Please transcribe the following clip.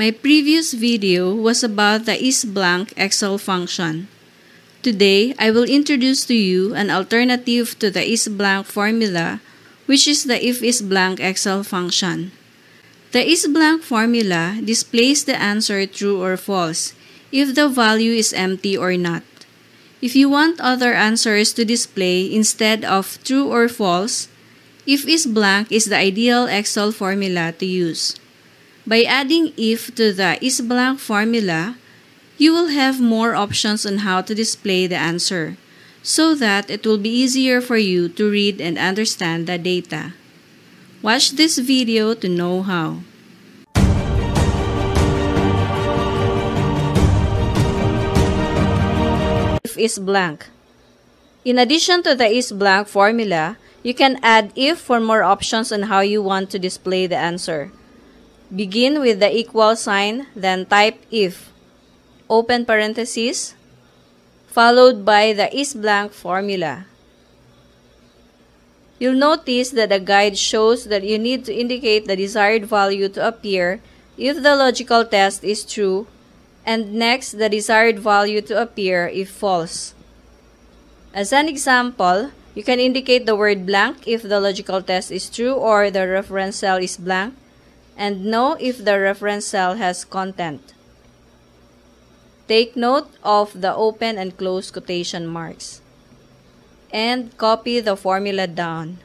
My previous video was about the isBlank Excel function. Today, I will introduce to you an alternative to the isBlank formula, which is the if isBlank Excel function. The isBlank formula displays the answer true or false if the value is empty or not. If you want other answers to display instead of true or false, if is is the ideal Excel formula to use. By adding if to the is blank formula, you will have more options on how to display the answer, so that it will be easier for you to read and understand the data. Watch this video to know how. If is blank. In addition to the is blank formula, you can add if for more options on how you want to display the answer. Begin with the equal sign, then type if, open parenthesis, followed by the is blank formula. You'll notice that the guide shows that you need to indicate the desired value to appear if the logical test is true, and next the desired value to appear if false. As an example, you can indicate the word blank if the logical test is true or the reference cell is blank, and no if the reference cell has content. Take note of the open and close quotation marks. And copy the formula down.